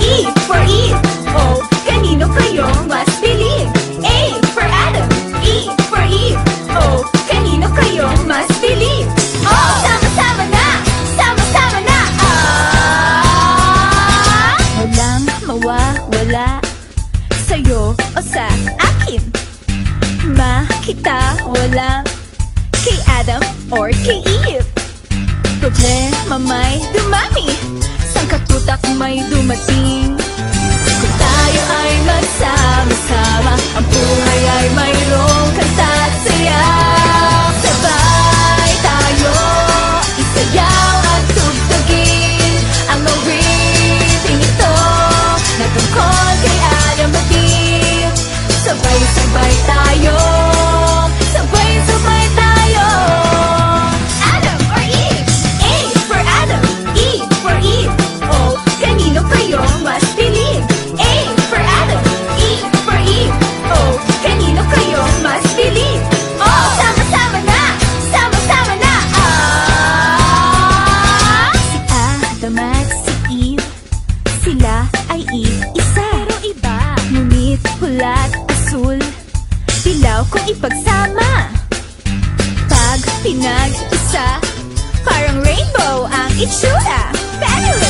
E for Eve. O, kanino kayo mas bilib? A for Adam. E for Eve. O, kanino kayo mas bilib? O, sama-sama na! Sama-sama na! Ah! Walang mawawala Sa'yo o sa akin Makita wala Kay Adam or kay Eve Problema may dumami Sila ay iisa Pero iba. Ngunit pula't asul Dilaw kung ipagsama. Pag pinag-isa Parang rainbow ang itsura. Fabulous!